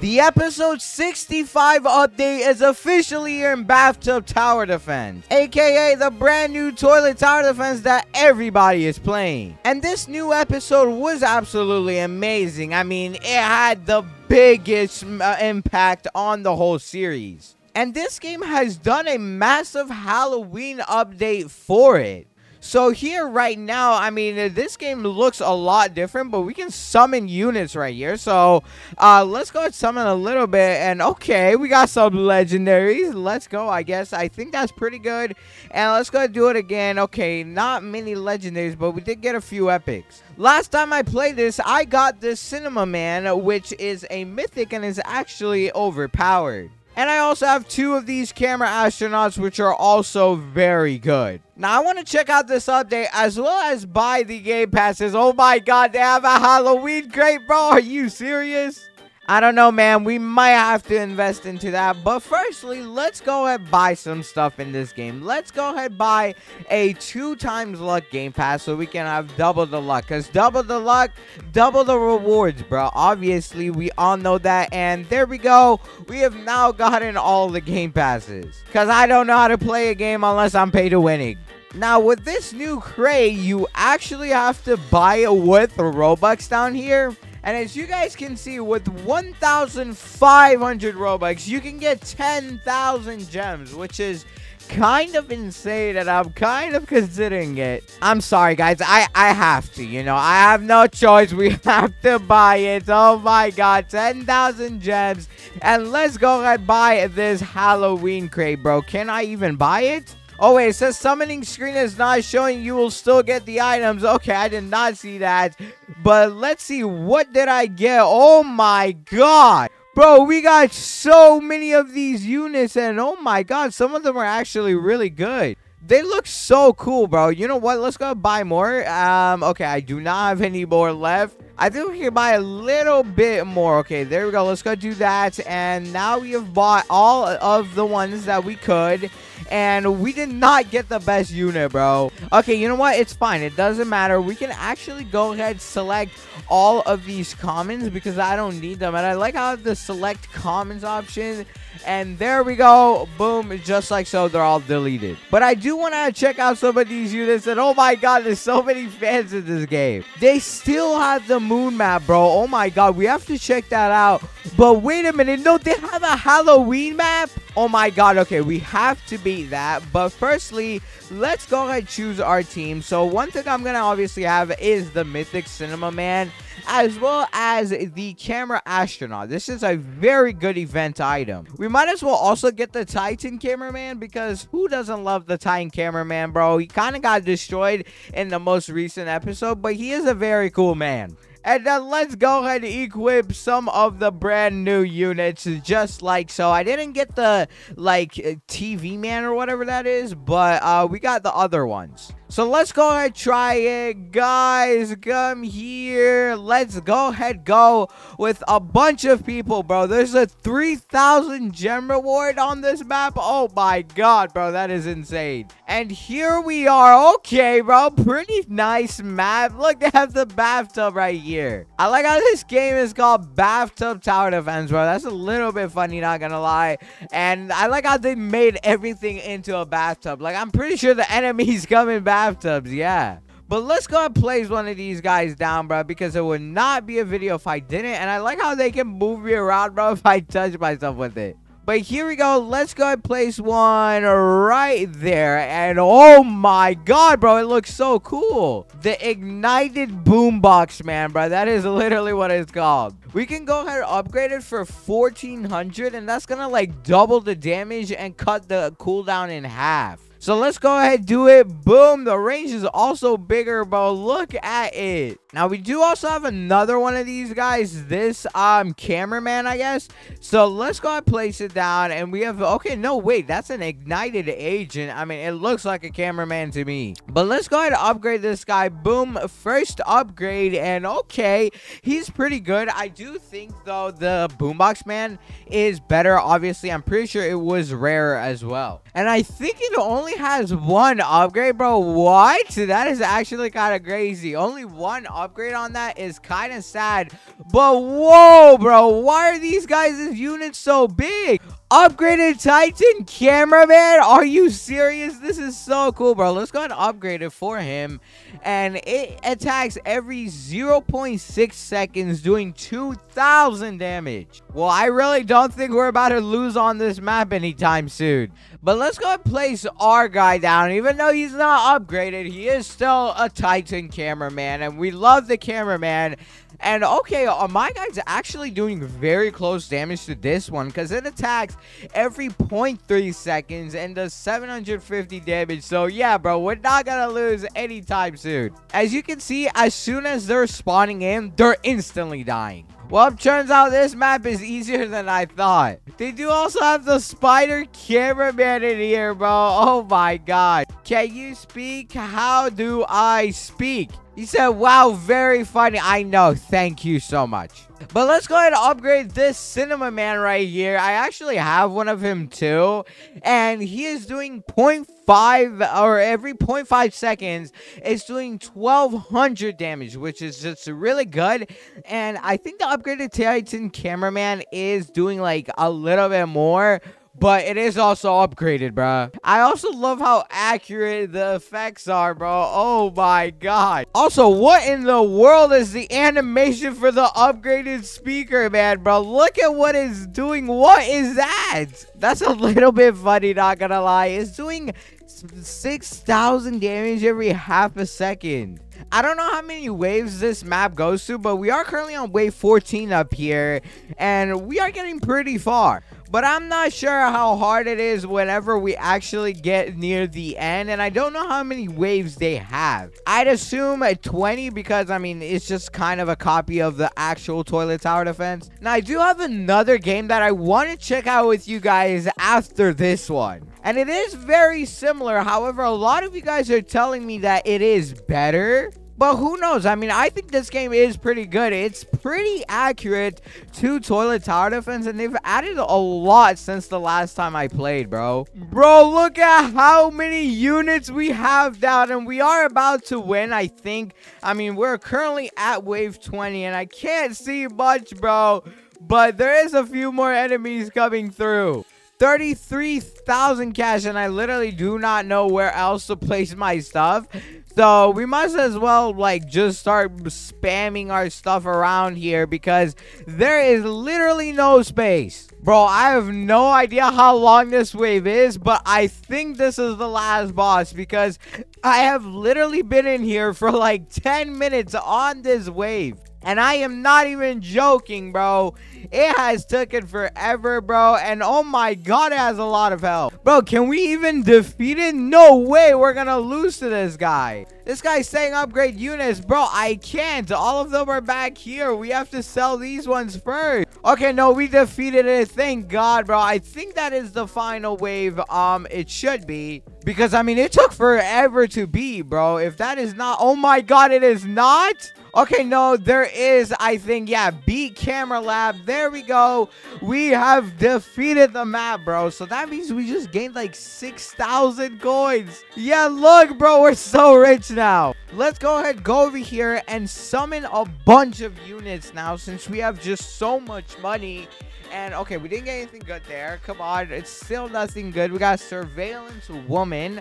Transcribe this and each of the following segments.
The episode 65 update is officially here in Bathtub Tower Defense, aka the brand new toilet tower defense that everybody is playing. And this new episode was absolutely amazing. I mean, it had the biggest uh, impact on the whole series. And this game has done a massive Halloween update for it. So here right now, I mean, uh, this game looks a lot different, but we can summon units right here. So uh, let's go and summon a little bit. And okay, we got some legendaries. Let's go, I guess. I think that's pretty good. And let's go do it again. Okay, not many legendaries, but we did get a few epics. Last time I played this, I got this Cinema Man, which is a mythic and is actually overpowered. And I also have two of these camera astronauts, which are also very good. Now, I want to check out this update as well as buy the game passes. Oh my god, they have a Halloween crate, bro. Are you serious? I don't know, man. We might have to invest into that. But firstly, let's go ahead and buy some stuff in this game. Let's go ahead buy a two times luck game pass so we can have double the luck. Because double the luck, double the rewards, bro. Obviously, we all know that. And there we go. We have now gotten all the game passes. Because I don't know how to play a game unless I'm paid to winning. Now, with this new crate, you actually have to buy it with Robux down here. And as you guys can see, with 1,500 Robux, you can get 10,000 gems, which is kind of insane and I'm kind of considering it. I'm sorry, guys. I, I have to, you know. I have no choice. We have to buy it. Oh, my God. 10,000 gems. And let's go ahead and buy this Halloween crate, bro. Can I even buy it? Oh, wait, it says summoning screen is not showing you will still get the items. Okay, I did not see that. But let's see, what did I get? Oh my god. Bro, we got so many of these units, and oh my god, some of them are actually really good. They look so cool, bro. You know what? Let's go buy more. Um, okay, I do not have any more left. I think we can buy a little bit more. Okay, there we go. Let's go do that. And now we have bought all of the ones that we could and we did not get the best unit, bro. Okay, you know what? It's fine. It doesn't matter. We can actually go ahead select all of these commons because I don't need them. And I like how the select commons option and there we go. Boom. Just like so, they're all deleted. But I do want to check out some of these units. And oh my god, there's so many fans in this game. They still have the moon map, bro. Oh my god, we have to check that out. But wait a minute. No, they have a Halloween map? Oh my god. Okay, we have to beat that. But firstly, let's go ahead and choose our team. So one thing I'm going to obviously have is the Mythic Cinema Man as well as the camera astronaut. This is a very good event item. We might as well also get the Titan cameraman because who doesn't love the Titan cameraman, bro? He kind of got destroyed in the most recent episode, but he is a very cool man. And then let's go ahead and equip some of the brand new units just like so. I didn't get the like TV man or whatever that is, but uh, we got the other ones. So let's go ahead try it. Guys, come here. Let's go ahead go with a bunch of people, bro. There's a 3,000 gem reward on this map. Oh my god, bro. That is insane. And here we are. Okay, bro. Pretty nice map. Look, they have the bathtub right here. I like how this game is called Bathtub Tower Defense, bro. That's a little bit funny, not gonna lie. And I like how they made everything into a bathtub. Like, I'm pretty sure the enemy's coming back bathtubs, yeah. But let's go and place one of these guys down, bro, because it would not be a video if I didn't. And I like how they can move me around, bro, if I touch myself with it. But here we go. Let's go and place one right there. And oh my god, bro. It looks so cool. The ignited boombox, man, bro. That is literally what it's called. We can go ahead and upgrade it for 1400. And that's going to like double the damage and cut the cooldown in half. So let's go ahead and do it. Boom. The range is also bigger, bro. Look at it. Now, we do also have another one of these guys. This um cameraman, I guess. So let's go and place it down. And we have... Okay, no, wait. That's an ignited agent. I mean, it looks like a cameraman to me. But let's go ahead and upgrade this guy. Boom. First upgrade. And okay, he's pretty good. I do think, though, the boombox man is better. Obviously, I'm pretty sure it was rare as well. And I think it only only has one upgrade, bro. What? That is actually kind of crazy. Only one upgrade on that is kind of sad. But whoa, bro. Why are these guys' units so big? Upgraded Titan cameraman? Are you serious? This is so cool, bro. Let's go and upgrade it for him. And it attacks every 0.6 seconds, doing 2,000 damage. Well, I really don't think we're about to lose on this map anytime soon. But let's go and place our guy down. Even though he's not upgraded, he is still a Titan cameraman. And we love the cameraman. And okay, uh, my guy's actually doing very close damage to this one because it attacks every 0.3 seconds and does 750 damage. So yeah, bro, we're not to lose anytime soon. As you can see, as soon as they're spawning in, they're instantly dying. Well, turns out this map is easier than I thought. They do also have the spider cameraman in here, bro. Oh my god. Can you speak? How do I speak? He said, wow, very funny. I know. Thank you so much. But let's go ahead and upgrade this Cinema Man right here. I actually have one of him too. And he is doing 0.5 or every 0.5 seconds. It's doing 1200 damage, which is just really good. And I think the upgraded Titan Cameraman is doing like a little bit more but it is also upgraded, bro. I also love how accurate the effects are, bro. Oh my god. Also, what in the world is the animation for the upgraded speaker, man, bro? Look at what it's doing. What is that? That's a little bit funny, not gonna lie. It's doing 6,000 damage every half a second. I don't know how many waves this map goes to, but we are currently on wave 14 up here, and we are getting pretty far. But I'm not sure how hard it is whenever we actually get near the end. And I don't know how many waves they have. I'd assume a 20 because, I mean, it's just kind of a copy of the actual Toilet Tower Defense. Now, I do have another game that I want to check out with you guys after this one. And it is very similar. However, a lot of you guys are telling me that it is better. But who knows? I mean, I think this game is pretty good. It's pretty accurate to Toilet Tower Defense, and they've added a lot since the last time I played, bro. Bro, look at how many units we have down, and we are about to win, I think. I mean, we're currently at wave 20, and I can't see much, bro. But there is a few more enemies coming through. 33,000 cash, and I literally do not know where else to place my stuff. So we must as well like just start spamming our stuff around here because there is literally no space. Bro, I have no idea how long this wave is, but I think this is the last boss because I have literally been in here for like 10 minutes on this wave. And I am not even joking, bro. It has taken forever, bro. And oh my god, it has a lot of health. Bro, can we even defeat it? No way we're gonna lose to this guy. This guy's saying upgrade units. Bro, I can't. All of them are back here. We have to sell these ones first. Okay, no, we defeated it. Thank God, bro. I think that is the final wave. Um, It should be. Because, I mean, it took forever to be, bro. If that is not... Oh my god, it is not? Okay, no, there is, I think, yeah, beat Camera Lab. There we go. We have defeated the map, bro. So that means we just gained like 6,000 coins. Yeah, look, bro, we're so rich now. Let's go ahead, go over here and summon a bunch of units now since we have just so much money. And okay, we didn't get anything good there. Come on, it's still nothing good. We got Surveillance Woman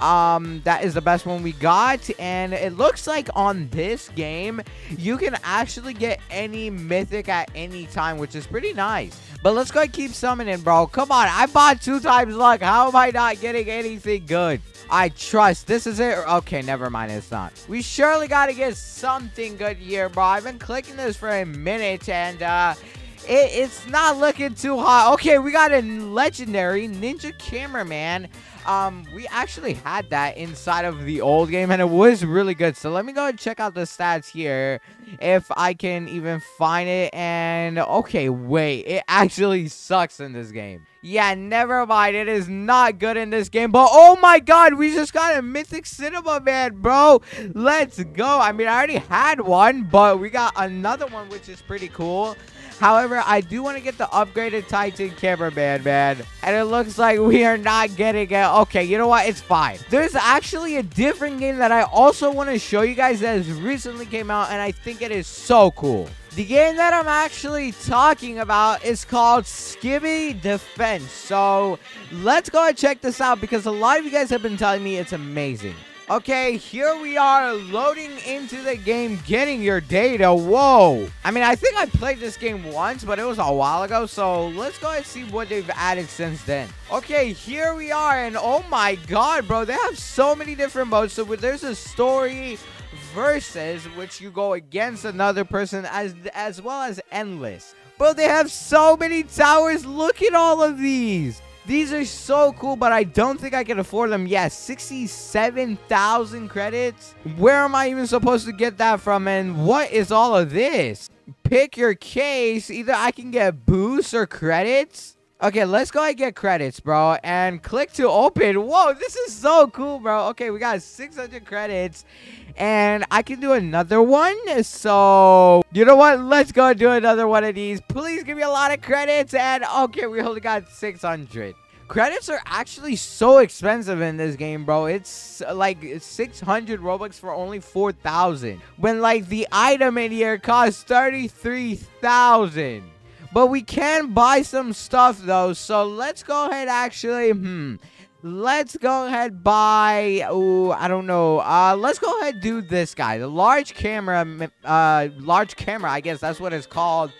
um that is the best one we got and it looks like on this game you can actually get any mythic at any time which is pretty nice but let's go and keep summoning bro come on i bought two times luck how am i not getting anything good I trust. This is it. Okay, never mind. It's not. We surely got to get something good here, bro. I've been clicking this for a minute, and uh, it, it's not looking too hot. Okay, we got a legendary ninja cameraman um, we actually had that inside of the old game, and it was really good. So let me go and check out the stats here, if I can even find it. And, okay, wait, it actually sucks in this game. Yeah, never mind. It is not good in this game. But, oh my god, we just got a Mythic Cinema Man, bro. Let's go. I mean, I already had one, but we got another one, which is pretty cool. However, I do want to get the upgraded Titan cameraman, man. And it looks like we are not getting it. Okay, you know what? It's fine. There's actually a different game that I also want to show you guys that has recently came out, and I think it is so cool. The game that I'm actually talking about is called Skibidi Defense. So let's go and check this out because a lot of you guys have been telling me it's amazing. Okay, here we are loading into the game, getting your data. Whoa. I mean, I think I played this game once, but it was a while ago. So let's go and see what they've added since then. Okay, here we are. And oh my god, bro, they have so many different modes. So there's a story versus which you go against another person as as well as endless. Bro, they have so many towers. Look at all of these. These are so cool, but I don't think I can afford them. Yes, 67,000 credits. Where am I even supposed to get that from? And what is all of this? Pick your case. Either I can get boosts or credits. Okay, let's go and get credits, bro. And click to open. Whoa, this is so cool, bro. Okay, we got 600 credits. And I can do another one. So, you know what? Let's go do another one of these. Please give me a lot of credits. And, okay, we only got 600. Credits are actually so expensive in this game, bro. It's like 600 Robux for only 4,000. When, like, the item in here costs 33,000. But we can buy some stuff, though. So let's go ahead, actually. Hmm. Let's go ahead buy. Oh, I don't know. Uh, let's go ahead do this guy. The large camera. Uh, large camera. I guess that's what it's called.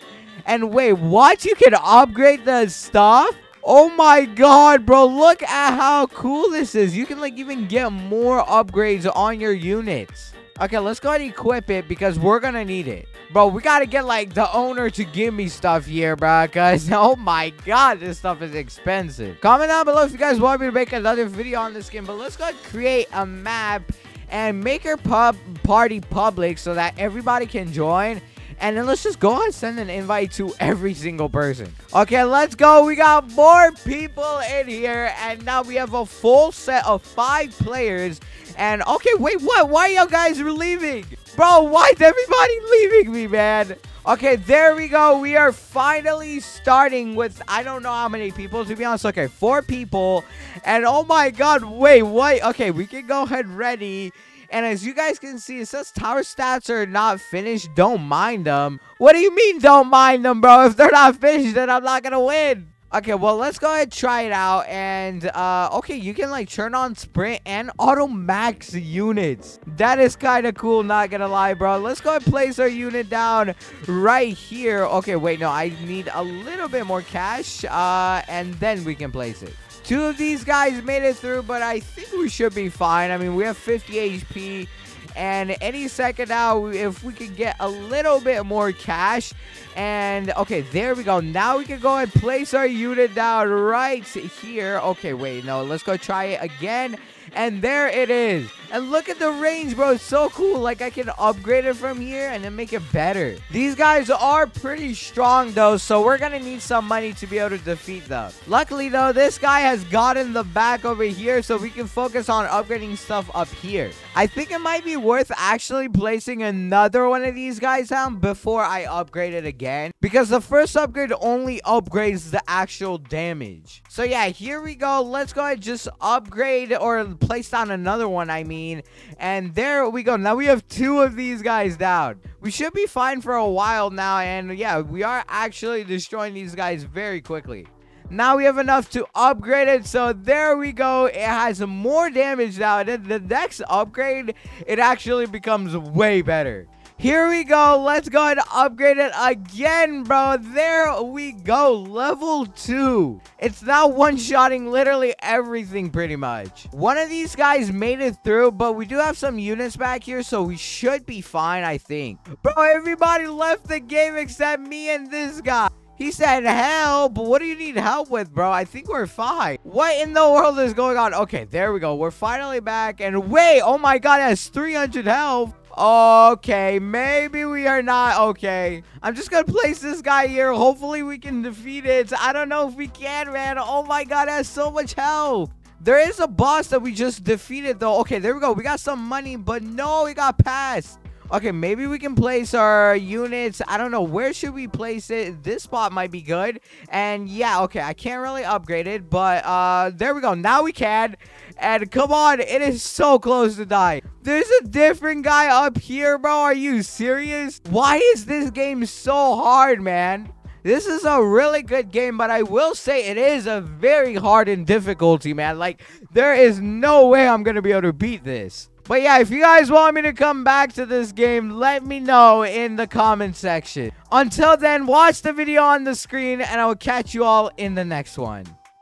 And wait, what? You can upgrade the stuff? Oh my god, bro. Look at how cool this is. You can, like, even get more upgrades on your units. Okay, let's go ahead and equip it because we're gonna need it. Bro, we gotta get, like, the owner to give me stuff here, bro. Because, oh my god, this stuff is expensive. Comment down below if you guys want me to make another video on this game. But let's go create a map and make our pub party public so that everybody can join. And then let's just go ahead and send an invite to every single person. Okay, let's go. We got more people in here. And now we have a full set of five players. And okay, wait, what? Why y'all guys are leaving? Bro, why is everybody leaving me, man? Okay, there we go. We are finally starting with, I don't know how many people, to be honest. Okay, four people. And oh my god, wait, what? Okay, we can go ahead ready. And as you guys can see, it says tower stats are not finished. Don't mind them. What do you mean don't mind them, bro? If they're not finished, then I'm not going to win. Okay, well, let's go ahead and try it out. And, uh, okay, you can, like, turn on sprint and auto max units. That is kind of cool, not gonna lie, bro. Let's go and place our unit down right here. Okay, wait, no, I need a little bit more cash, uh, and then we can place it. Two of these guys made it through, but I think we should be fine. I mean, we have 50 HP. And any second now, if we could get a little bit more cash. And, okay, there we go. Now we can go and place our unit down right here. Okay, wait, no. Let's go try it again. And there it is. And look at the range, bro. It's so cool. Like, I can upgrade it from here and then make it better. These guys are pretty strong, though, so we're going to need some money to be able to defeat them. Luckily, though, this guy has gotten the back over here, so we can focus on upgrading stuff up here. I think it might be worth actually placing another one of these guys down before I upgrade it again. Because the first upgrade only upgrades the actual damage. So, yeah, here we go. Let's go ahead and just upgrade or place down another one, I mean. And there we go. Now we have two of these guys down. We should be fine for a while now. And yeah, we are actually destroying these guys very quickly. Now we have enough to upgrade it. So there we go. It has more damage now. The next upgrade, it actually becomes way better. Here we go. Let's go and upgrade it again, bro. There we go. Level 2. It's now one-shotting literally everything pretty much. One of these guys made it through, but we do have some units back here, so we should be fine, I think. Bro, everybody left the game except me and this guy. He said, help. What do you need help with, bro? I think we're fine. What in the world is going on? Okay, there we go. We're finally back. And wait, oh my god, has 300 health. Okay, maybe we are not okay. I'm just gonna place this guy here. Hopefully we can defeat it. I don't know if we can, man. Oh my god, that's so much health. There is a boss that we just defeated, though. Okay, there we go. We got some money, but no, we got passed. Okay, maybe we can place our units. I don't know. Where should we place it? This spot might be good. And yeah, okay. I can't really upgrade it. But uh, there we go. Now we can. And come on. It is so close to die. There's a different guy up here, bro. Are you serious? Why is this game so hard, man? This is a really good game, but I will say it is a very hard in difficulty, man. Like, there is no way I'm going to be able to beat this. But yeah, if you guys want me to come back to this game, let me know in the comment section. Until then, watch the video on the screen, and I will catch you all in the next one.